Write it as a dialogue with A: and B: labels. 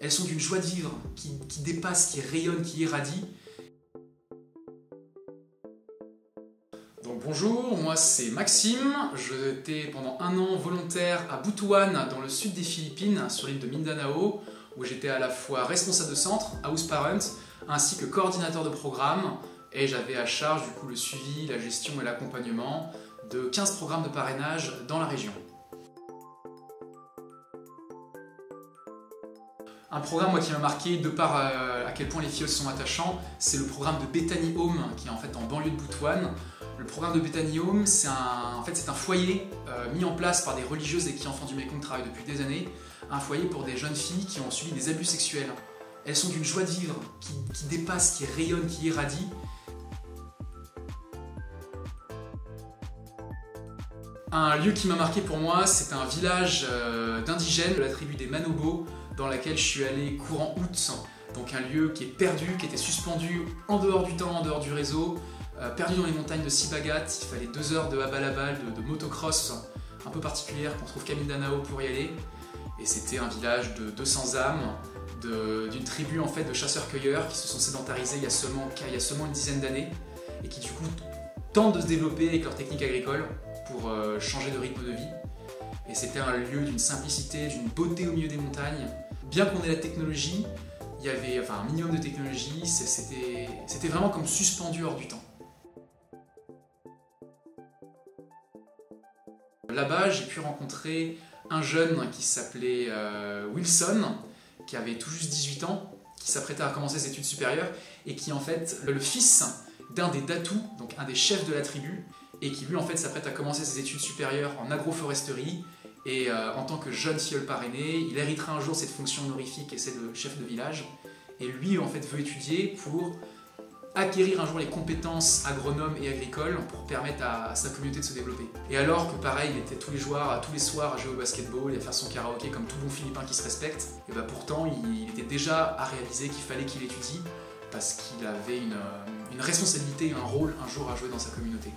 A: Elles sont d'une joie de vivre qui, dépasse, qui rayonne, qui irradie. Bonjour, moi c'est Maxime. J'étais pendant un an volontaire à Butuan, dans le sud des Philippines, sur l'île de Mindanao, où j'étais à la fois responsable de centre, house parent, ainsi que coordinateur de programme. Et j'avais à charge du coup le suivi, la gestion et l'accompagnement de 15 programmes de parrainage dans la région. Un programme moi, qui m'a marqué de par euh, à quel point les filles sont attachants, c'est le programme de Bethany Home qui est en fait en banlieue de Butuan. Le programme de Bethany Home, c'est un, foyer euh, mis en place par des religieuses et qui enfants du Mekong travaillent depuis des années. Un foyer pour des jeunes filles qui ont subi des abus sexuels. Elles sont d'une joie de vivre qui, dépasse, qui rayonne, qui irradie. Un lieu qui m'a marqué pour moi, c'est un village euh, d'indigènes de la tribu des Manobo, dans laquelle je suis allé courant août. Donc un lieu qui est perdu, qui était suspendu en dehors du temps, en dehors du réseau, euh, perdu dans les montagnes de Sibagat. Il fallait deux heures de abalabal, de, de motocross un peu particulière qu'on trouve qu'à Mindanao pour y aller. Et c'était un village de 200 âmes, d'une tribu en fait de chasseurs-cueilleurs qui se sont sédentarisés il y a seulement, il y a seulement une dizaine d'années et qui du coup tentent de se développer avec leurs techniques agricoles pour euh, changer de rythme de vie. Et c'était un lieu d'une simplicité, d'une beauté au milieu des montagnes. Bien qu'on ait la technologie, il y avait enfin, un minimum de technologie, c'était vraiment comme suspendu hors du temps. Là-bas, j'ai pu rencontrer un jeune qui s'appelait euh, Wilson, qui avait tout juste 18 ans, qui s'apprêtait à commencer ses études supérieures, et qui en fait le fils d'un des Datu, donc un des chefs de la tribu, et qui lui en fait s'apprête à commencer ses études supérieures en agroforesterie, et euh, en tant que jeune filleul parrainé, il héritera un jour cette fonction honorifique et c'est de chef de village, et lui en fait veut étudier pour acquérir un jour les compétences agronomes et agricoles pour permettre à, sa communauté de se développer. Et alors que pareil, il était tous les tous les soirs à jouer au basketball et à faire son karaoké comme tout bon Philippin qui se respecte, et bah pourtant il, était déjà à réaliser qu'il fallait qu'il étudie parce qu'il avait une responsabilité et un rôle un jour à jouer dans sa communauté.